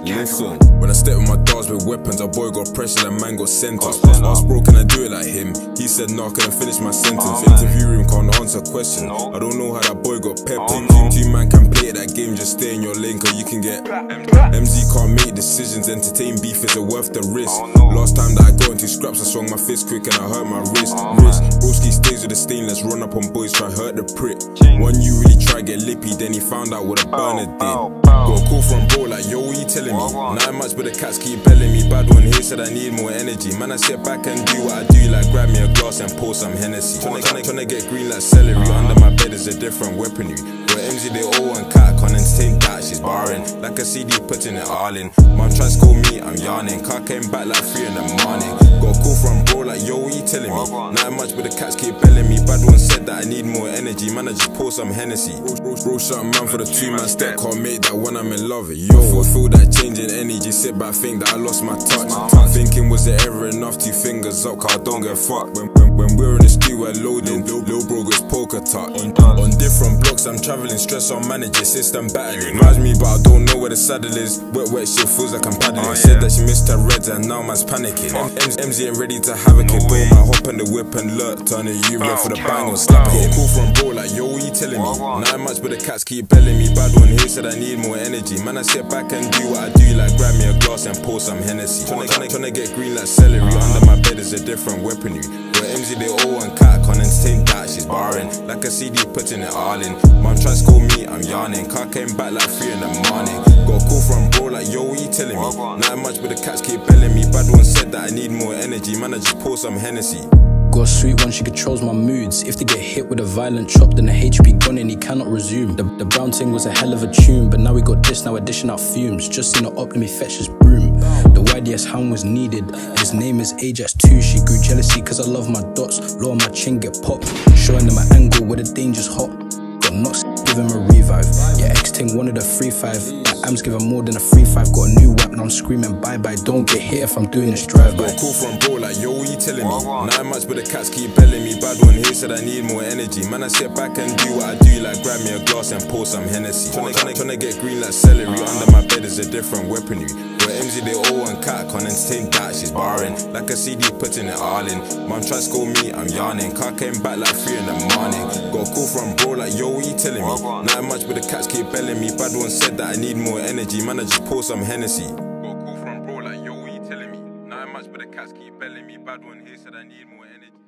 Listen, when I step with my dogs with weapons, a boy got pressure and man got sentenced. I was broken, I do it like him. He said, no, I couldn't finish my sentence. Interview room can't answer questions. I don't know how that boy got peppered. Two, two man can play that game, just stay in your lane, cause you can get. Emzy can't make decisions, entertain beef is it worth the risk. Last time that I got into scraps, I swung my fist quick and I hurt my wrist. Wrist, broski stays with the stainless, run up on boys, try hurt the prick. One you really try to get lippy, then he found out what a burner did. Got a call from bro like, yo, telling me? Not much, but the cats keep belling me. Bad one here said I need more energy. Man, I sit back and do what I do, like grab me a glass and pour some Hennessy. Tryna, tryna, tryna get green like celery. Uh-huh. Under my bed is a different weaponry. But Emzy, they all want cat, barring. Like a CD putting it all in. Mom tries to call me, I'm yarning. Car came back like three in the morning. Got a call from bro like, yo, what you telling me? Not much, but the cats keep belling me. Bad one said that I need more energy. Man, I just pour some Hennessy. Bro, shot man for the two man step. Can't make that when I'm in love. Yo, feel that change in energy. Sit back, think that I lost my touch. Thinking, was it ever enough? Two fingers up, car don't get fucked. When, when, when we're in the studio, we're loading. Lil bro goes poker talk. On different blocks, I'm traveling. Stress on manager, system battling. Drives me, but I don't know where the saddle is. Wet, wet shit feels like I'm paddling. Said that she missed her reds and now man's panicking. M- Emzy ain't ready to have a kid. Bro, man, hop on the whip and lurk. Turn the Uber for the bang or slap it. Call from bro, like, yo, what you telling me? Not much, but the cats keep belling me. Bad one here said I need more energy. Man, I sit back and do what I do, like grab me a glass and pour some Hennessy. Tryna, tryna, tryna get green like celery. Under my bed is a different weaponry. But Emzy, they all one cat, can't entertain that, she's barring. Like a CD, putting it all in. Mom tries to call me, I'm yarning. Car came back like three in the morning. Got a call from bro, like, yo, what you telling me? Not much, but the cats keep belling me. Bad one said that I need more energy. Man, I just pour some Hennessy. Got a sweet one, she controls my moods. If they get hit with a violent chop, then the HP gone and he cannot resume. The, the brown thing was a hell of a tune, but now we got this, now we're dishing out fumes. Just seen her up, let me fetch his The YDS hound was needed. His name is Ajax 2. She grew jealousy cause I love my dots. Lower my chin, get popped. Showing them my angle where the danger's hot. Got knocks, give him a revive. Yeah, X Ting wanted a free five. Am's give more than a free five. Got a new wap, now I'm screaming bye bye. Don't get hit if I'm doing this drive by. Call from bro like, yo, what you telling me? Not much, but the cats keep belling me. Bad one here said I need more energy. Man, I sit back and do what I do, like grab me a glass and pour some Hennessy. Tryna, tryna, get green like celery. Under my bed is a different weaponry. But Emzy, they all one cat, can't entertain that, she's barring. Like a CD, putting it all in. Mom tries to call me, I'm yarning. Car came back like three in the morning. Got a call from bro like, yo, what you telling me? Not much, but the cats keep belling me. Bad one said that I need more energy. Man, I just pour some Hennessy. Got a call from bro like, yo, what you telling me? Not much, but the cats keep belling me. Bad one here said I need more energy.